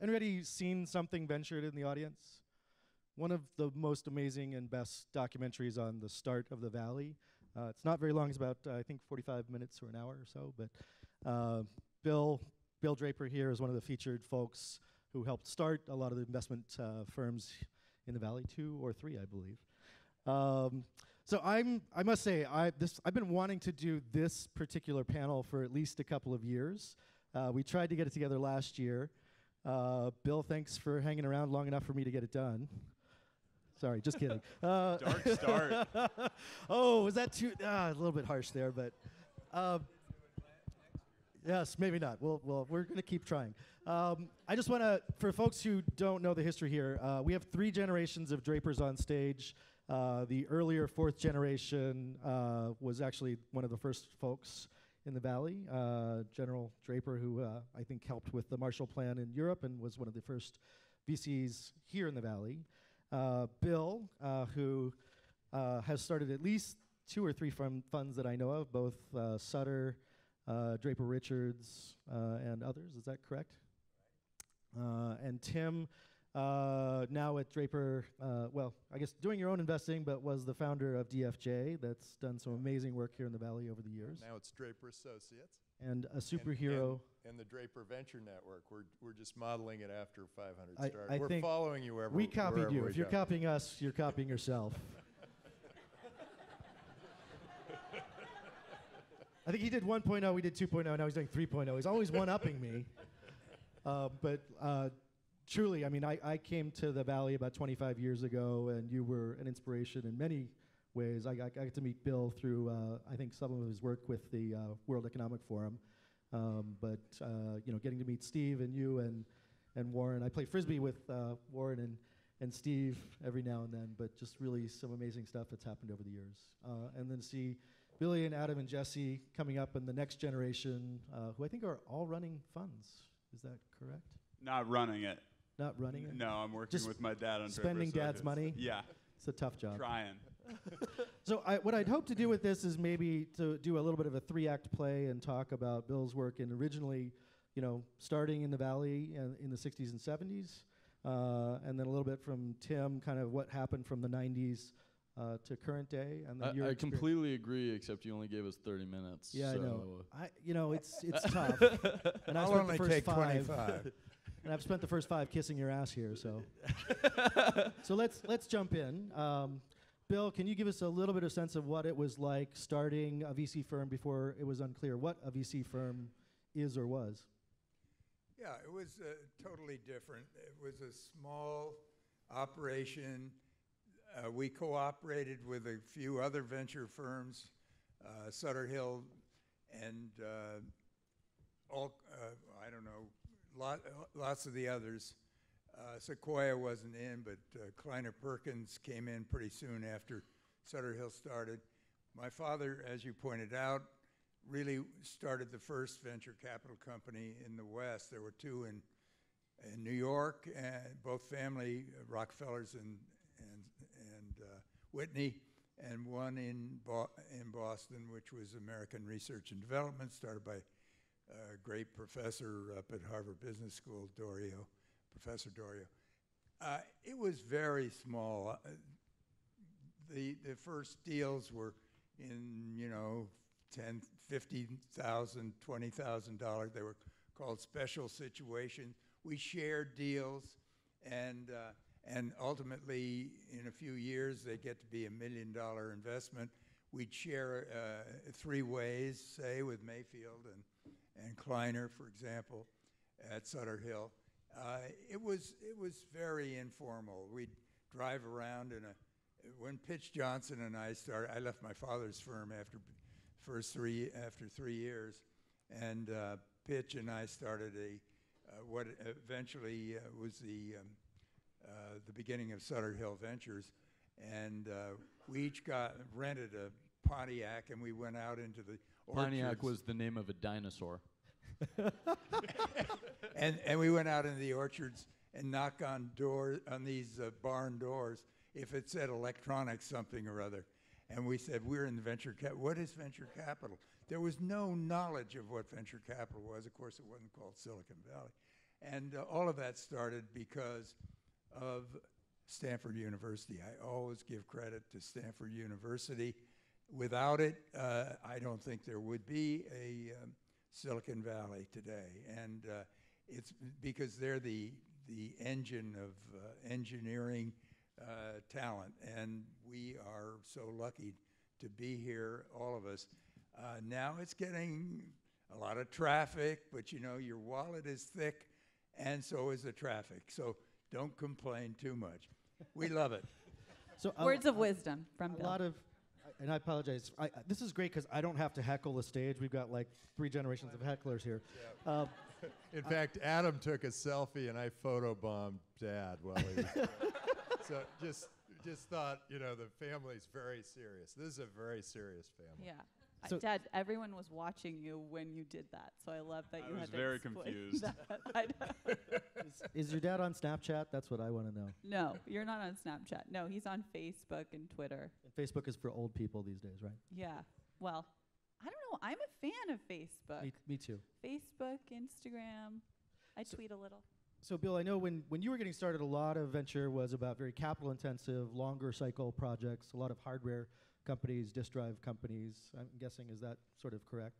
Anybody seen Something Ventured in the audience? One of the most amazing and best documentaries on the start of the valley. Uh, it's not very long; it's about uh, I think 45 minutes or an hour or so. But uh, Bill Bill Draper here is one of the featured folks who helped start a lot of the investment uh, firms in the valley, two or three, I believe. Um, so I'm I must say I this I've been wanting to do this particular panel for at least a couple of years. Uh, we tried to get it together last year. Uh, Bill, thanks for hanging around long enough for me to get it done. Sorry, just kidding. Uh, Dark start. oh, was that too ah, a little bit harsh there? But um, yes, maybe not. Well, well, we're going to keep trying. Um, I just want to, for folks who don't know the history here, uh, we have three generations of Drapers on stage. Uh, the earlier fourth generation uh, was actually one of the first folks in the valley, uh, General Draper, who uh, I think helped with the Marshall Plan in Europe and was one of the first VCs here in the valley. Uh, Bill, uh, who uh, has started at least two or three fun funds that I know of, both Sutter, Draper Richards, and others. Is that correct? and Tim, uh, now at Draper, uh, well, I guess doing your own investing, but was the founder of DFJ. That's done some amazing work here in the Valley over the years. Now it's Draper Associates. And a superhero. And, and the Draper Venture Network. We're, we're just modeling it after 500 I- start. I we're think following you wherever we copied you. If you're go. copying us, you're copying yourself. I think he did 1.0, we did 2.0, now he's doing 3.0. He's always one upping me. Uh, but uh, truly, I mean, I, I came to the Valley about 25 years ago, and you were an inspiration in many ways. I, got- I got to meet Bill through, uh, I think, some of his work with the uh, World Economic Forum. Um, but, uh, you know, getting to meet Steve and you and, and Warren. I play Frisbee with uh, Warren and, and Steve every now and then, but just really some amazing stuff that's happened over the years. Uh, and then see Billy and Adam and Jesse coming up in the next generation, uh, who I think are all running funds. Is that correct? Not running it. Not running it? No, I'm working Just with my dad on spending Draper dad's Associates. money? Yeah, It's a tough job. trying. So I, what I'd hope to do with this is maybe to do a little bit of a three-act play and talk about Bill's work and originally, you know, starting in the Valley in, in the 60s and 70s, uh, and then a little bit from Tim, kind of what happened from the 90s uh, to current day, and then I, your I experience. completely agree, except you only gave us 30 minutes. Yeah, I so know. I, you know, it's it's tough. And I've I'll spent only the first take five, 25. And I've spent the first five kissing your ass here. So, so let's let's jump in. Um, Bill, can you give us a little bit of sense of what it was like starting a VC firm before it was unclear what a VC firm is or was? Yeah, it was uh, totally different. It was a small operation. Uh, we cooperated with a few other venture firms, uh, Sutter Hill, and uh, all uh, I don't know, lot, lots of the others. Uh, Sequoia wasn't in, but uh, Kleiner Perkins came in pretty soon after Sutter Hill started. My father, as you pointed out, really started the first venture capital company in the West. There were two in in New York, and both family uh, Rockefellers and and and uh, Whitney, and one in Bo- in Boston, which was American Research and Development, started by a great professor up at Harvard Business School, Doriot, Professor Doriot. Uh, it was very small. Uh, the the first deals were in you know 10 50,000 20,000 dollars they were called special situations we shared deals and uh, and ultimately in a few years they get to be a million dollar investment we'd share uh, three ways say with Mayfield and and Kleiner for example at Sutter Hill. Uh, it was it was very informal. We'd drive around in a when Pitch Johnson and I started, I left my father's firm after first three after three years, and uh, Pitch and I started a uh, what eventually uh, was the um, uh, the beginning of Sutter Hill Ventures, and uh, we each got rented a Pontiac, and we went out into the Pontiac orchards. was the name of a dinosaur. and and we went out into the orchards and knock on door on these uh, barn doors if it said electronics something or other and we said we're in venture cap what is venture capital there was no knowledge of what venture capital was of course it wasn't called silicon valley And uh, all of that started because of Stanford University. I always give credit to Stanford University. Without it, uh, I don't think there would be a um, Silicon Valley today. And uh, it's because they're the, the engine of uh, engineering uh, talent. And we are so lucky to be here, all of us. Uh, now it's getting a lot of traffic, but you know, your wallet is thick, and so is the traffic. So don't complain too much. We love it. So a- Words of wisdom from a Bill. lot of and I apologize. I, I- this is great because I don't have to heckle the stage. We've got like three generations of hecklers here. Uh, In fact, Adam took a selfie and I photobombed Dad while he was. There. So just just thought, you know, the family's very serious. This is a very serious family. yeah. I- So- Dad, everyone was watching you when you did that, so I love that I you was had to very confused. that. I know. is, is your dad on Snapchat? That's what I want to know. no, you're not on Snapchat. No, he's on Facebook and Twitter. And Facebook is for old people these days, right? Yeah. Well, I don't know. I'm a fan of Facebook. Me, me too. Facebook, Instagram. I So- tweet a little. So, Bill, I know when, when you were getting started, a lot of venture was about very capital intensive, longer cycle projects, a lot of hardware companies, disk drive companies. I'm guessing, is that sort of correct?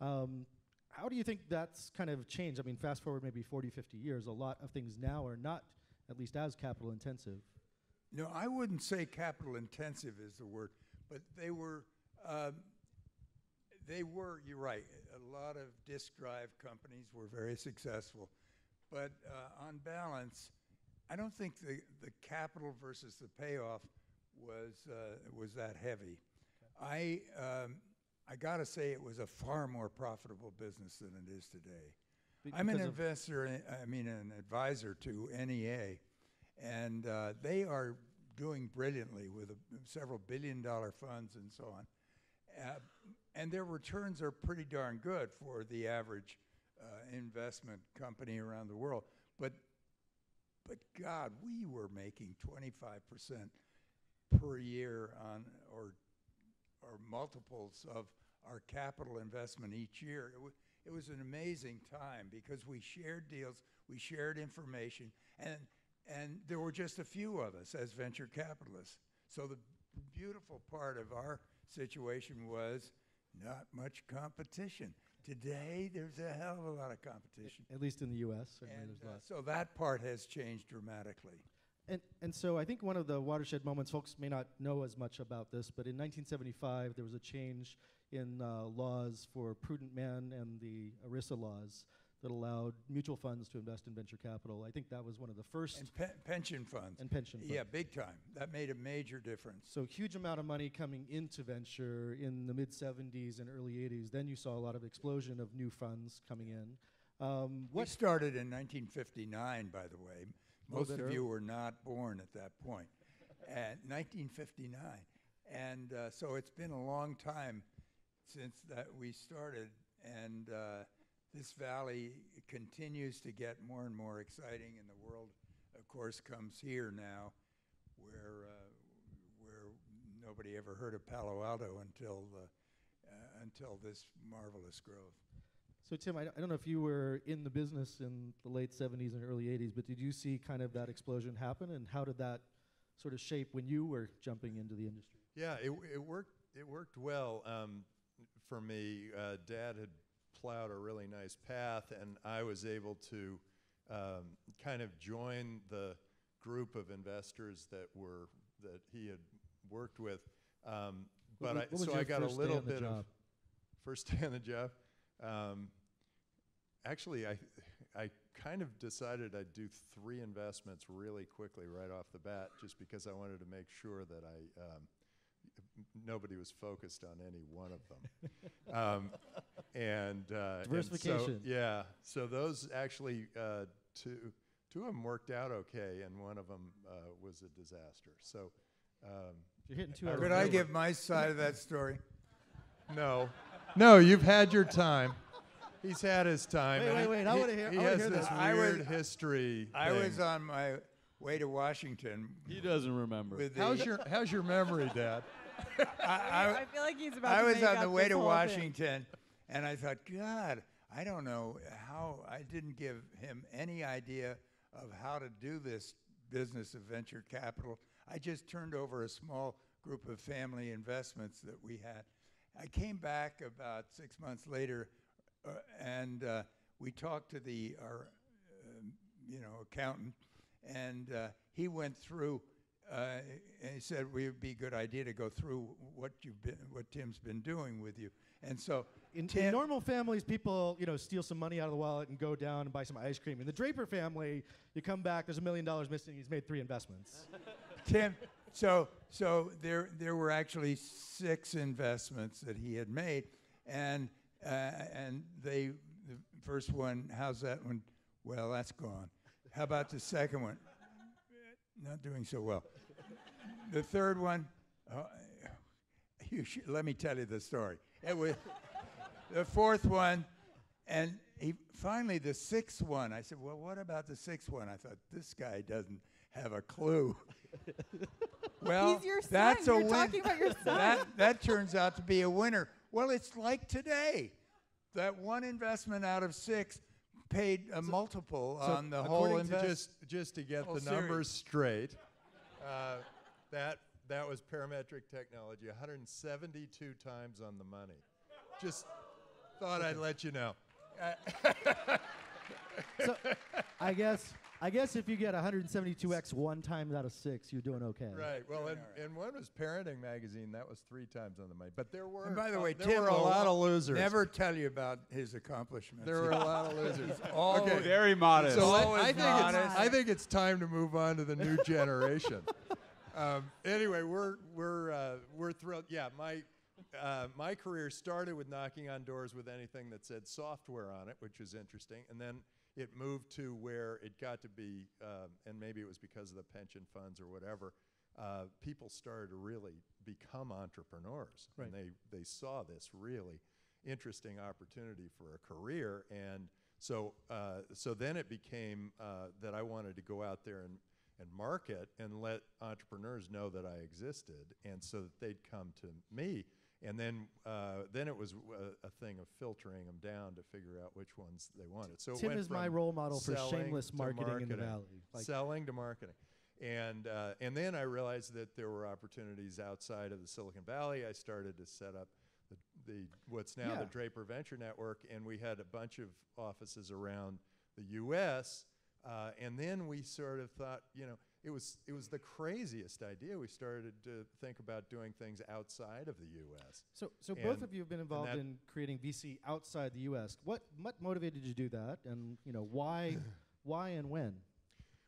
Um, how do you think that's kind of changed? I mean, fast forward maybe 40, 50 years, a lot of things now are not at least as capital intensive. No, I wouldn't say capital intensive is the word, but they were, um, they were, you're right, a lot of disk drive companies were very successful. But uh, on balance, I don't think the, the capital versus the payoff was, uh, was that heavy. I, um, I got to say, it was a far more profitable business than it is today. Be- I'm an investor, in, I mean, an advisor to NEA, and uh, they are doing brilliantly with a, several billion dollar funds and so on. Uh, and their returns are pretty darn good for the average uh, investment company around the world. But, but God, we were making 25% per year on, or, or multiples of our capital investment each year. It, it was an amazing time because we shared deals, we shared information, and, and there were just a few of us as venture capitalists. So the beautiful part of our situation was not much competition. Today, there's a hell of a lot of competition. At least in the U.S. And uh, so that part has changed dramatically. And, and so I think one of the watershed moments, folks may not know as much about this, but in 1975 there was a change in uh, laws for prudent men and the ERISA laws that allowed mutual funds to invest in venture capital. I think that was one of the first, And pe- pension funds. and pension funds. Yeah, big time. That made a major difference. So huge amount of money coming into venture in the mid 70s and early 80s. Then you saw a lot of explosion of new funds coming in. Um, We what started in 1959, by the way. Most of you were not born at that point. At 1959. And uh, so it's been a long time since that we started. And uh, this valley continues to get more and more exciting. And the world, of course, comes here now where, uh, where nobody ever heard of Palo Alto until, uh, until this marvelous growth. So Tim, I, don't- I don't know if you were in the business in the late 70s and early 80s, but did you see kind of that explosion happen, and how did that sort of shape when you were jumping into the industry? Yeah, it, it worked. It worked well um, for me. Uh, Dad had plowed a really nice path, and I was able to um, kind of join the group of investors that were that he had worked with. Um, but I, what was so I got a little bit of first day on the job. Um, actually, I I kind of decided I'd do three investments really quickly right off the bat, just because I wanted to make sure that I um, nobody was focused on any one of them. um, and, uh, and so- Diversification. yeah. So those actually uh, two two of them worked out okay, and one of them uh, was a disaster. So. Um, You're hitting two I out of Could I give my side of that story? No, no, you've had your time. He's had his time. Wait, and wait, he- wait, I wanna hear- He I has hear this this. I was- weird history. I was on my way to Washington He doesn't remember. the. How's your How's your memory, Dad? I, I feel like he's about I to was make on up the way to whole thing. Washington, and I thought, God, I don't know how, I didn't give him any idea of how to do this business of venture capital. I just turned over a small group of family investments that we had. I came back about six months later, uh, and uh, we talked to the our um, you know accountant, and uh, he went through. Uh, and he said it would be a good idea to go through what you've been, what Tim's been doing with you. And so, In, in normal families, people you know steal some money out of the wallet and go down and buy some ice cream. In the Draper family, you come back, there's a million dollars missing. He's made three investments. Tim, so so there there were actually six investments that he had made, and uh, and they the first one, how's that one? Well, that's gone. How about the second one? Not doing so well. The third one, uh, you should, let me tell you the story. It was the fourth one, and he finally the sixth one. I said, "Well, what about the sixth one?" I thought this guy doesn't have a clue. well, He's your son. that's a You're win. talking about your son. that that turns out to be a winner. Well, it's like today. That one investment out of six paid a multiple So on the whole according investment. just just to get whole the series. numbers straight, uh, that that was parametric technology, 172 times on the money. Just thought I'd let you know. so I guess I guess if you get 172x one times out of six, you're doing okay. Right. Well, and, and one was Parenting Magazine. That was three times on the money. But there were. and by the uh, way, there Tim were a lot of losers. Never tell you about his accomplishments. There were a lot of losers. All okay. Very modest. So let- Always I think it's, modest. I think it's time to move on to the new generation. um, anyway, we're we're uh, we're thrilled. Yeah, my uh, my career started with knocking on doors with anything that said software on it, which was interesting, and then it moved to where it got to be, um, and maybe it was because of the pension funds or whatever. Uh, people started to really become entrepreneurs, Right. and they they saw this really interesting opportunity for a career, and so uh, so then it became uh, that I wanted to go out there and and market and let entrepreneurs know that I existed, and so that they'd come to me. And then, uh, then it was a, a thing of filtering them down to figure out which ones they wanted. So Tim is my role model for shameless to marketing, in the valley. Like, selling to marketing. And, uh, and then I realized that there were opportunities outside of the Silicon Valley. I started to set up the, the what's now Yeah. the Draper Venture Network, and we had a bunch of offices around the U.S. Uh, and then we sort of thought, you know, it was it was the craziest idea. We started to think about doing things outside of the U.S. so, so both of you have been involved in creating VC outside the U.S. What what motivated you to do that, and you know why, why and when?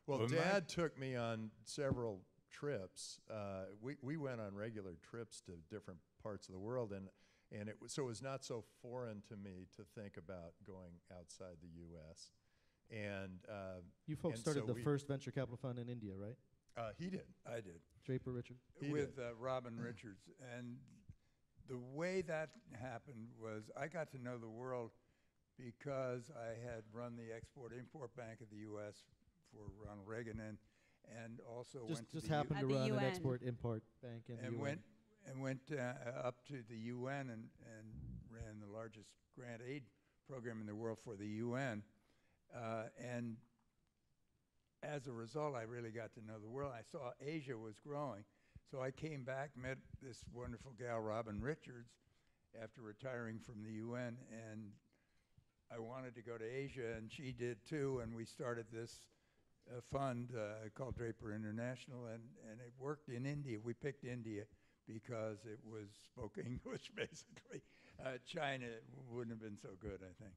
Well, Well, my- Dad took me on several trips. Uh, we we went on regular trips to different parts of the world, and and it was so it was not so foreign to me to think about going outside the U.S. And uh, You folks And started so the we- first venture capital fund in India, right? uh, he did. I did. Draper Richard. He with uh, Robin Richards. And the way that happened was I got to know the world because I had run the Export Import Bank of the U.S. for Ronald Reagan and, and also Just went to just the happened At to the run an export import bank in the and UN. went and went uh, up to the UN and, and ran the largest grant aid program in the world for the UN. Uh, and as a result, I really got to know the world. I saw Asia was growing. So I came back, met this wonderful gal, Robin Richards, after retiring from the UN, and I wanted to go to Asia, and she did too, and we started this uh, fund uh, called Draper International, and, and it worked in India. We picked India because it was spoke English, basically. Uh, China wouldn't have been so good, I think.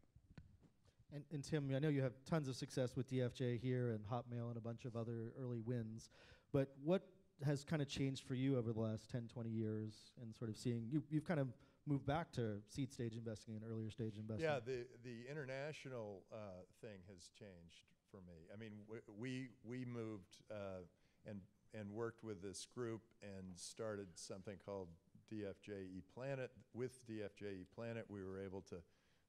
And, and Tim, I know you have tons of success with DFJ here and Hotmail and a bunch of other early wins. But what has kind of changed for you over the last 10, 20 years and sort of seeing, you, you've kind of moved back to seed stage investing and earlier stage investing. Yeah, the the international uh, thing has changed for me. I mean, we we moved uh, and and worked with this group and started something called DFJ ePlanet. With DFJ ePlanet, we were able to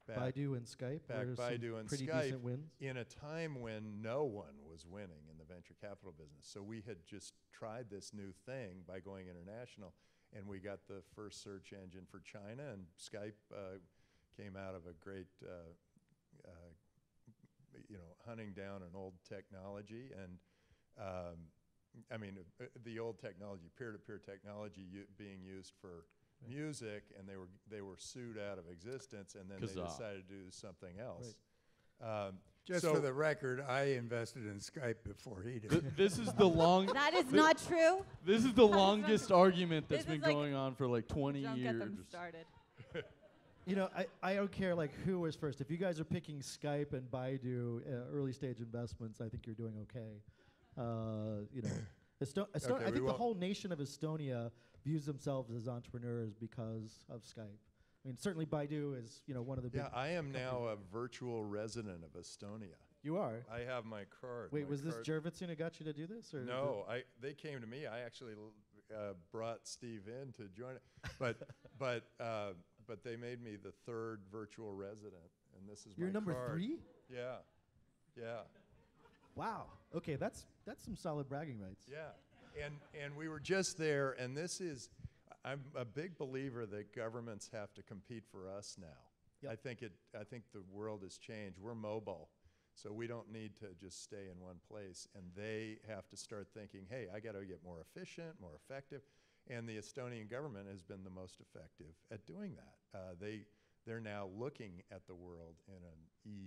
back Baidu and Skype. back Baidu and pretty Skype decent wins. in a time when no one was winning in the venture capital business. So we had just tried this new thing by going international, and we got the first search engine for China, and Skype uh, came out of a great uh, you know, hunting down an old technology and, um, I mean, uh, uh, the old technology, peer-to-peer technology u- being used for music, and they were they were sued out of existence, and then they Kazaa. decided to do something else. Um, Just so for the record, I invested in Skype before he Th- did. this is the long. That is thi- not true. This is the longest argument that's This been is like- going on for like 20 Don't years. get them started. You know, I, I don't care like who was first. If you guys are picking Skype and Baidu uh, early stage investments, I think you're doing okay. Uh, you know, Esto- Esto- Okay, I we think the won't- whole nation of Estonia views themselves as entrepreneurs because of Skype. I mean, certainly Baidu is you know one of the yeah, I am now a virtual resident of Estonia. you are. I have my card. Wait, my was this card- Jurvetson who got you to do this, or No, I they came to me. I actually uh, brought Steve in to join it, but but uh, but they made me the third virtual resident, and this is You're number card. three. Yeah, yeah, Wow. Okay, that's that's some solid bragging rights. yeah. And and we were just there, and this is. I'm a big believer that governments have to compete for us now. Yep. I think it. I think the world has changed. We're mobile, so we don't need to just stay in one place. And they have to start thinking, "Hey, I got to get more efficient, more effective." And the Estonian government has been the most effective at doing that. Uh, they they're now looking at the world in an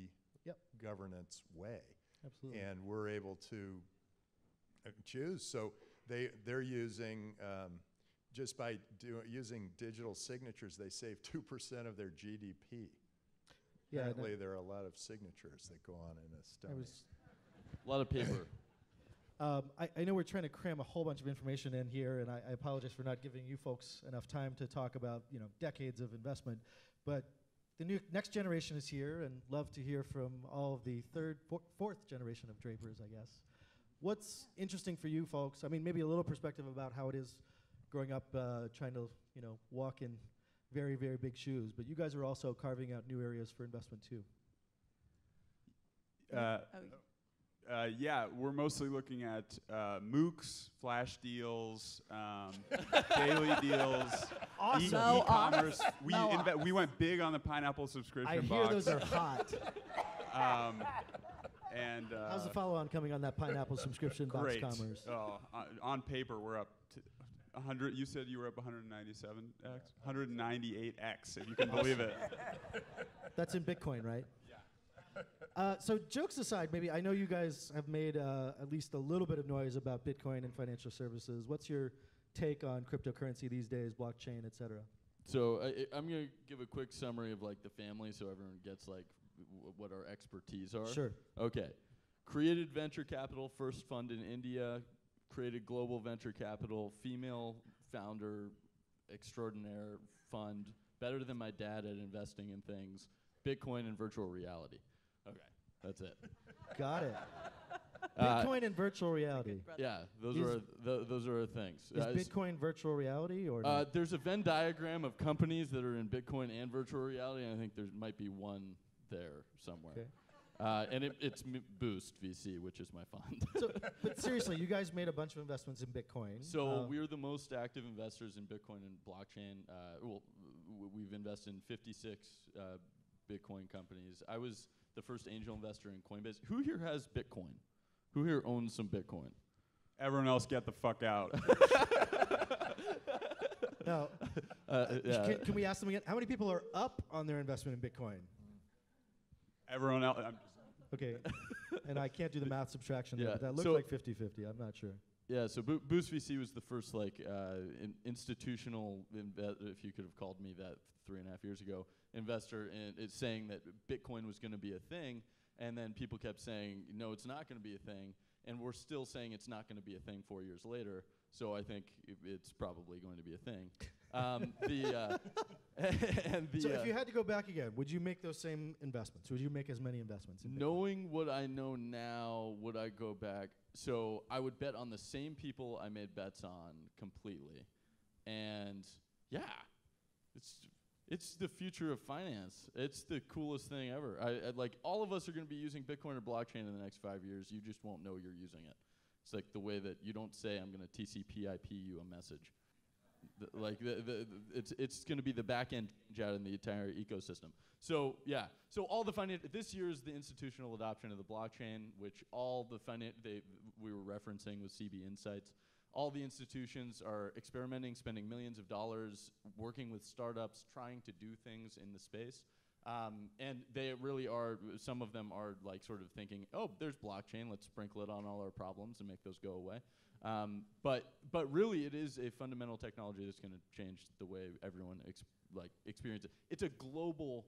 Yep. e-governance way Absolutely. and we're able to uh, choose. So they they're using um, just by do, using digital signatures, they save two percent of their GDP. yeah. no, Apparently, there are a lot of signatures that go on in I Estonia. was A lot of paper. Um, I, I know we're trying to cram a whole bunch of information in here, and I, I apologize for not giving you folks enough time to talk about you know decades of investment. But the new next generation is here, and love to hear from all of the third, four, fourth generation of drapers, I guess. What's interesting for you folks? I mean, maybe a little perspective about how it is growing up, uh, trying to you know walk in very very big shoes. But you guys are also carving out new areas for investment too. Uh, Oh, uh, yeah, we're mostly looking at uh, MOOCs, flash deals, um, daily deals, Awesome. e- Go off. e-commerce. We Go inve- we went big on the pineapple subscription I hear those are hot. um, and uh, How's the follow-on coming on that pineapple subscription box great. commerce? Oh, on, on paper we're up to 100. You said you were up 197x, 198x, if you can believe it. That's in Bitcoin, right? Yeah. Uh, so jokes aside, maybe I know you guys have made uh, at least a little bit of noise about Bitcoin and financial services. What's your take on cryptocurrency these days, blockchain, et cetera? So I, I- I'm gonna give a quick summary of like the family, so everyone gets like w- what our expertise are. Sure. Okay. Created venture capital, first fund in India. Created global venture capital, female founder, extraordinaire fund. Better than my dad at investing in things. Bitcoin and virtual reality. Okay, that's it. Got it. Uh, Bitcoin and virtual reality. Yeah, those Is- are our th- those are our things. Is Uh, s- Bitcoin virtual reality or uh, there's a Venn diagram of companies that are in Bitcoin and virtual reality, and I think there might be one there somewhere. Okay. Uh, and it, it's m- Boost VC, which is my fund. so, but seriously, you guys made a bunch of investments in Bitcoin. so Uh, we're the most active investors in Bitcoin and blockchain. Uh, well, we've invested in 56 uh, Bitcoin companies. I was the first angel investor in Coinbase. Who here has Bitcoin? Who here owns some Bitcoin? Everyone else, get the fuck out. now, Uh, yeah. can, can we ask them again? How many people are up on their investment in Bitcoin? Everyone else. I'm Okay. and I can't do the math subtraction there, Yeah, but that looked so- like 50-50. I'm not sure. Yeah, so Bo- Boost VC was the first like uh, in institutional, inve- if you could have called me that three and a half years ago, investor in it's saying that Bitcoin was going to be a thing, and then people kept saying no, it's not going to be a thing, and we're still saying it's not going to be a thing four years later. So I think it's probably going to be a thing. Um, the uh, and the So uh, if you had to go back again, would you make those same investments? Would you make as many investments? In Knowing what I know now, would I go back? So I would bet on the same people I made bets on completely, and yeah, it's it's the future of finance. It's the coolest thing ever. I, I like all of us are going to be using Bitcoin or blockchain in the next five years. You just won't know you're using it. It's like the way that you don't say I'm going to TCP/IP you a message. Like the, the, it's it's going to be the back end out in the entire ecosystem. So yeah, so all the finan- this year is the institutional adoption of the blockchain, which all the finan- they we were referencing with CB Insights. All the institutions are experimenting, spending millions of dollars, working with startups, trying to do things in the space. Um, and they really are, some of them are like sort of thinking, oh, there's blockchain, let's sprinkle it on all our problems and make those go away. Um, but, but really, it is a fundamental technology that's going to change the way everyone ex- like experiences it. It's a global,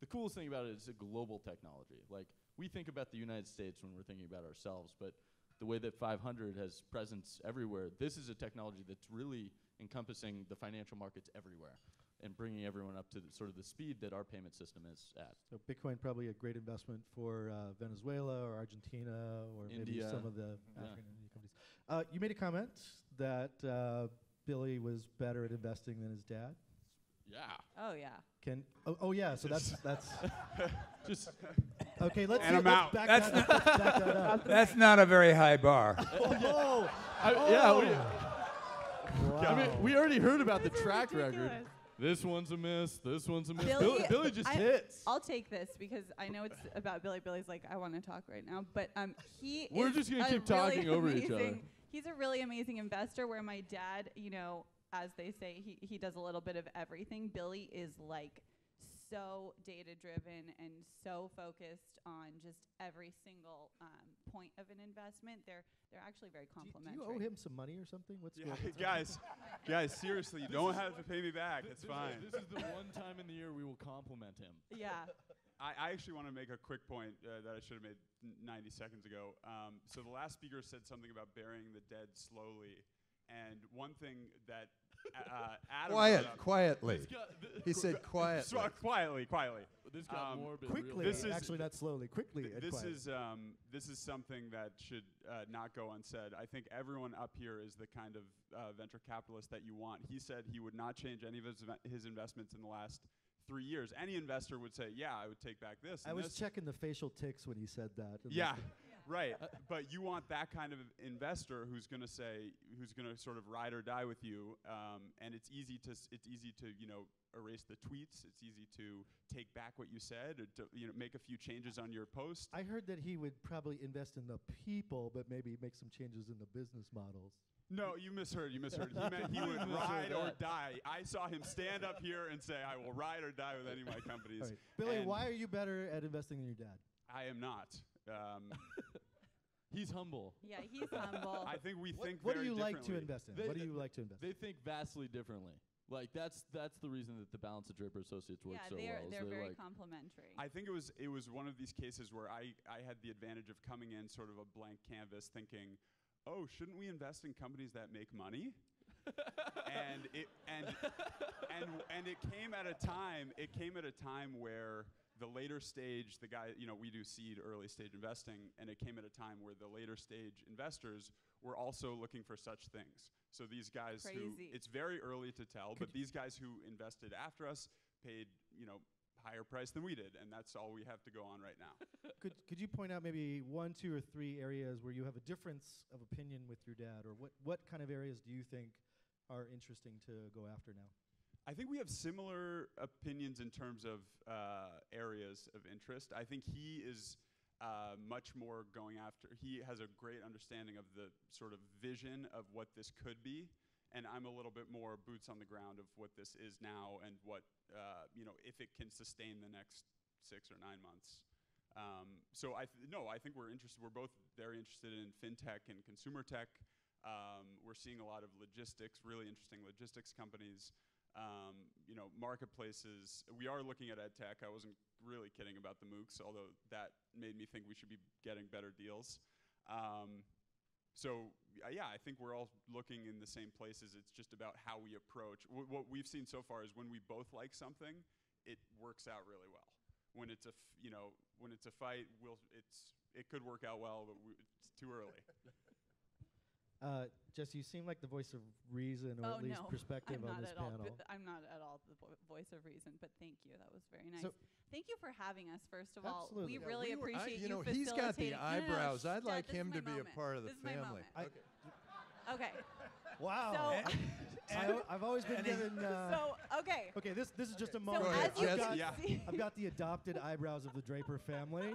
the coolest thing about it is a global technology. Like, we think about the United States when we're thinking about ourselves, but the way that 500 has presence everywhere, this is a technology that's really encompassing the financial markets everywhere and bringing everyone up to the, sort of the speed that our payment system is at. So Bitcoin probably a great investment for uh, Venezuela or Argentina or maybe some of the Yeah. African. Uh, you made a comment that uh, Billy was better at investing than his dad. Yeah. Oh yeah. Can oh, oh yeah, so that's that's Just okay. Let's And see, I'm let's out. back That's that, up, back that up. That's not a very high bar. Oh, I, yeah, we, wow. I mean, we already heard about the Those are track record. This one's a miss. This one's a miss. Billy- Billy, Billy just I- hits. I'll take this because I know it's about Billy. Billy's like, I want to talk right now, but um, he. We're is just gonna keep really talking over each other. He's a really amazing investor. Where my dad, you know, as they say, he he does a little bit of everything. Billy is like so data driven and so focused on just every single um, point of an investment. They're they're actually very do, you- do complimentary. you owe him some money or something? What's Yeah, going on? guys, guys, seriously, you don't have to pay me back. Th- It's this is- fine. This is the one time in the year we will compliment him. Yeah. I, I actually want to make a quick point uh, that I should have made 90 seconds ago. Um, so the last speaker said something about burying the dead slowly, and one thing that uh, Adam Quiet, brought up- quietly. Got, th- He said quietly. So, quietly, quietly. this got um, morbid. quickly. This is- actually not slowly. Quickly. Th- this quietly. is um, this is something that should uh, not go unsaid. I think everyone up here is the kind of uh, venture capitalist that you want. He said he would not change any of his, his investments in the last three years. Any investor would say, "Yeah, I would take back this." I was this." checking the facial ticks when he said that. Yeah, the- right. but you want that kind of investor who's going to say, who's going to sort of ride or die with you. Um, and it's easy to, it's easy to, you know, erase the tweets. It's easy to take back what you said, or to, you know, make a few changes on your post. I heard that he would probably invest in the people, but maybe make some changes in the business models. No, you misheard. You misheard. He meant he would ride or die. I saw him stand up here and say, "I will ride or die with any of my companies." Right. Billy, And why are you better at investing than your dad? I am not. Um, He's humble. Yeah, he's humble. I think we What, think what do very you like to differently. invest in? They- what do you like to invest in? They think vastly differently. Like that's that's the reason that the balance of Draper Associates works yeah, so they're well. is they're very like, complementary. I think it was it was one of these cases where I, I had the advantage of coming in sort of a blank canvas thinking, oh, shouldn't we invest in companies that make money? and it and and and it came at a time it came at a time where the later stage the guy you know we do seed early stage investing and it came at a time where the later stage investors were also looking for such things. So these guys who it's very early to tell but these guys who invested after us paid you know higher price than we did and that's all we have to go on right now. Could could you point out maybe one, two, or three areas where you have a difference of opinion with your dad, or what what kind of areas do you think are interesting to go after now? I think we have similar opinions in terms of uh, areas of interest. I think he is uh, much more going after, he has a great understanding of the sort of vision of what this could be. And I'm a little bit more boots on the ground of what this is now and what, uh, you know, if it can sustain the next six or nine months. Um, so I no, I think we're interested. We're both very interested in fintech and consumer tech. Um, we're seeing a lot of logistics, really interesting logistics companies. Um, you know, marketplaces. We are looking at ed tech. I wasn't really kidding about the MOOCs, although that made me think we should be getting better deals. Um, so yeah, I think we're all looking in the same places. It's just about how we approach. W- what we've seen so far is when we both like something, it works out really well. When it's a you know when it's a fight, we'll it's it could work out well, but it's too early. Uh, Jesse, you seem like the voice of reason, or oh at least no, perspective I'm on this at all. panel. b- I'm not at all the vo- voice of reason, but thank you. That was very nice. So- thank you for having us. First of all, Absolutely. we Yeah, really we were- I- appreciate you know, he's got the No, no, eyebrows. shh, I'd like this him my to be a part of the This is my family. I- Okay. Wow. So- I, I've always been given. Uh, so okay. okay, this this is just a So moment. ahead, as you I've, Jess. got, Yeah. I've got the adopted eyebrows of the Draper family.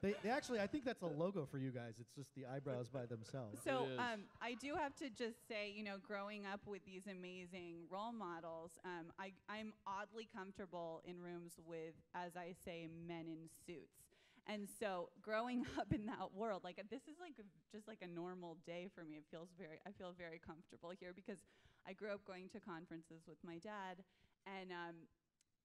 They, they actually, I think that's a logo for you guys. It's just the eyebrows by themselves. So um, I do have to just say, you know, growing up with these amazing role models, um, I, I'm oddly comfortable in rooms with, as I say, men in suits. And so growing up in that world, like this is like just like a normal day for me. It feels very, I feel very comfortable here because I grew up going to conferences with my dad, and um,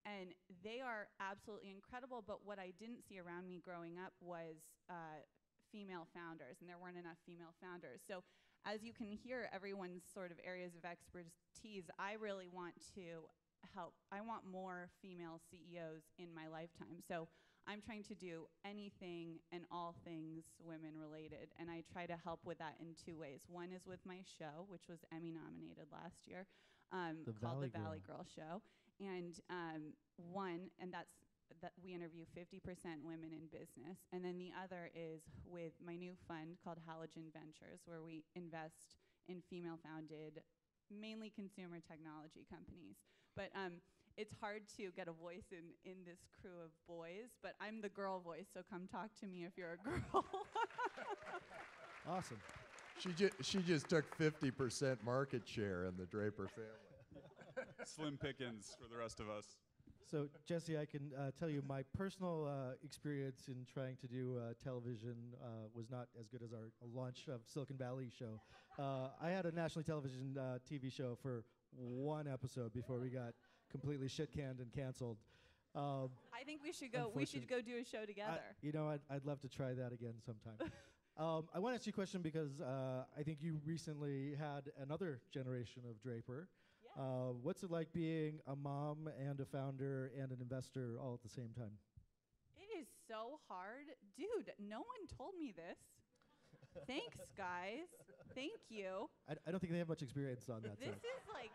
and they are absolutely incredible. But what I didn't see around me growing up was uh, female founders, and there weren't enough female founders. So, as you can hear, everyone's sort of areas of expertise. I really want to help. I want more female CEOs in my lifetime. So. I'm trying to do anything and all things women related, and I try to help with that in two ways. One is with my show, which was Emmy nominated last year, um, The called Valley the Valley Girl. Girl Show, and um, one, and that's that we interview 50% women in business, and then the other is with my new fund called Halogen Ventures, where we invest in female-founded, mainly consumer technology companies. But um, it's hard to get a voice in in this crew of boys, but I'm the girl voice, so come talk to me if you're a girl. Awesome. She, ju- she just took 50% market share in the Draper family. Slim pickings for the rest of us. So, Jesse, I can uh, tell you my personal uh, experience in trying to do uh, television uh, was not as good as our launch of Silicon Valley show. Uh, I had a nationally television uh, TV show for one episode before we got completely shit canned and canceled. Um, I think we should go. We should go do a show I- together. you know, I'd, I'd love to try that again sometime. um, I want to ask you a question because uh, I think you recently had another generation of Draper. Yeah. Uh, what's it like being a mom and a founder and an investor all at the same time? It is so hard. Dude, no one told me this. Thanks, guys. Thank you. I, I don't think they have much experience on that. This side. is like,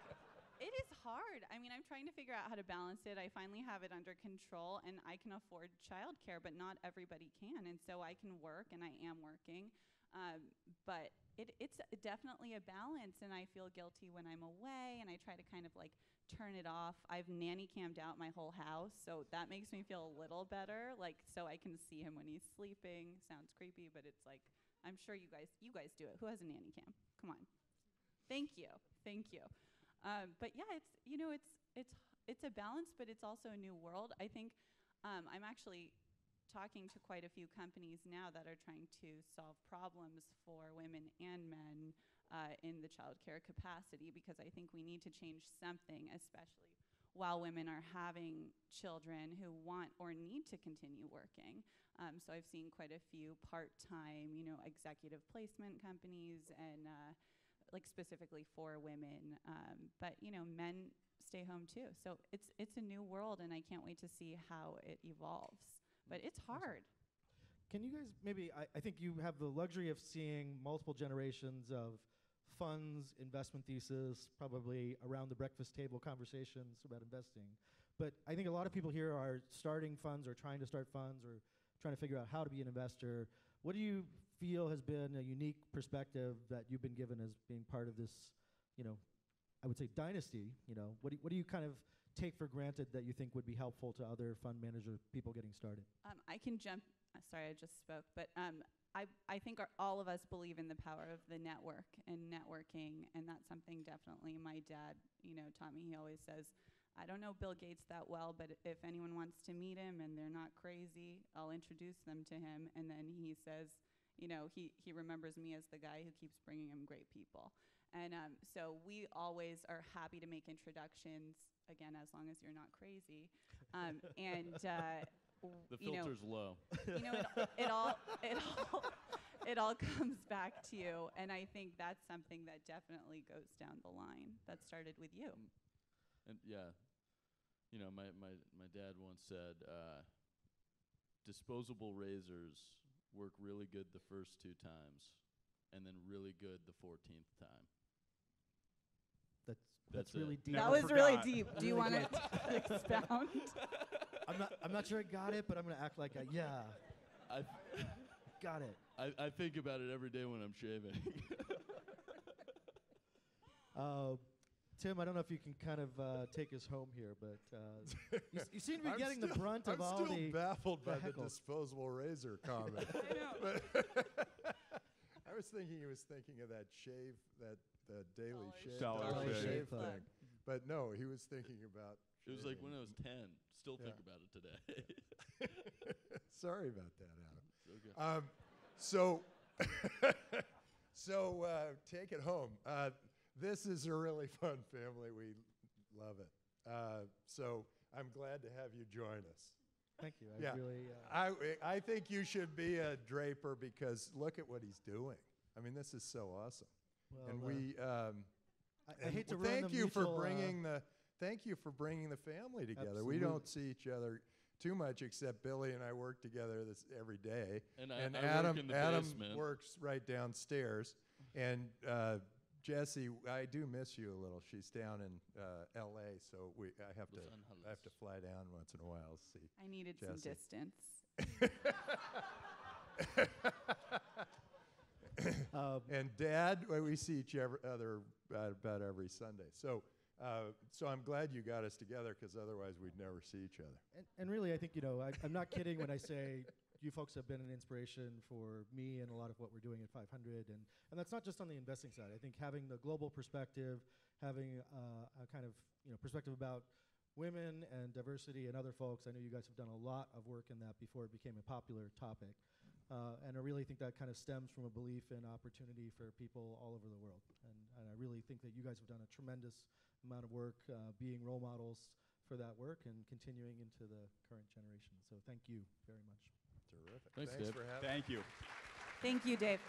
it is hard. I mean, I'm trying to figure out how to balance it. I finally have it under control, and I can afford childcare, but not everybody can. And so I can work, and I am working. Um, but it, it's definitely a balance, and I feel guilty when I'm away, and I try to kind of like turn it off. I've nanny cammed out my whole house, so that makes me feel a little better. Like, so I can see him when he's sleeping. Sounds creepy, but it's like I'm sure you guys you guys do it. Who has a nanny cam? Come on. Thank you, thank you. Um, but yeah, it's you know it's it's it's a balance, but it's also a new world. I think um, I'm actually talking to quite a few companies now that are trying to solve problems for women and men uh, in the childcare capacity because I think we need to change something, especially while women are having children who want or need to continue working. Um, so I've seen quite a few part-time, you know, executive placement companies and uh, like specifically for women. Um, but you know, men stay home too. So it's it's a new world, and I can't wait to see how it evolves. But it's hard. Can you guys maybe? I, I think you have the luxury of seeing multiple generations of funds, investment thesis, probably around the breakfast table conversations about investing. But I think a lot of people here are starting funds or trying to start funds or trying to figure out how to be an investor. What do you feel has been a unique perspective that you've been given as being part of this, you know, I would say dynasty? You know, what do, what do you kind of take for granted that you think would be helpful to other fund manager people getting started? Um, I can jump. Uh, sorry, I just spoke, but um, I I think our, all of us believe in the power of the network and networking, and that's something definitely my dad, you know, taught me. He always says, "I don't know Bill Gates that well, but if anyone wants to meet him and they're not crazy, I'll introduce them to him." And then he says, you know, he he remembers me as the guy who keeps bringing him great people. And um, so we always are happy to make introductions again, as long as you're not crazy. Um, and uh, The you know, filter's low. you know, it, it all it all it all comes back to you, and I think that's something that definitely goes down the line. That started with you. And yeah, you know, my, my, my dad once said, uh, disposable razors work really good the first two times, and then really good the 14th time. That's That's that's, really it. deep. that Never was really deep. Do you want to expound? I'm not I'm not sure I got it, but I'm gonna act like I yeah I got it. I, I think about it every day when I'm shaving. Uh, Tim, I don't know if you can kind of uh, take us home here, but uh, you, you seem to be I'm getting the still- brunt I'm of all still baffled the by the disposable razor comment. I know. I was thinking he was thinking of that shave, that the daily Dollar shave, Dollar dollar Shave. shave Plug. thing. But no, he was thinking about. it was like when I was 10. Still think about it today. Sorry about that, Adam. so. Um, so, so uh, take it home. Uh, this is a really fun family. We love it. Uh, so I'm glad to have you join us. Thank you. I Yeah. really. Uh, I, I think you should be a draper because look at what he's doing. I mean, this is so awesome. well, and uh, we, um, I, I and hate to w- ruin thank the you for mutual, uh, bringing the thank you for bringing the family together. We don't see each other too much, except Billy and I work together this every day. And I- and I work Adam in the Adam basement. works right downstairs, and uh, Jesse, I do miss you a little. She's down in uh, L.A., so we I have to Angeles. I have to fly down once in a while to see. I needed some distance. Um, And Dad, well, we see each other uh, about every Sunday. So, uh, so I'm glad you got us together because otherwise we'd never see each other. and, and really, I think you know I, I'm not kidding when I say you folks have been an inspiration for me and a lot of what we're doing at 500, and and that's not just on the investing side. I think having the global perspective, having uh, a kind of you know perspective about women and diversity and other folks. I know you guys have done a lot of work in that before it became a popular topic. Uh, and I really think that kind of stems from a belief in opportunity for people all over the world. And, and I really think that you guys have done a tremendous amount of work uh, being role models for that work and continuing into the current generation. So thank you very much. Terrific. Thanks, Thanks Dave. for having. Thank you. Thank you, Dave.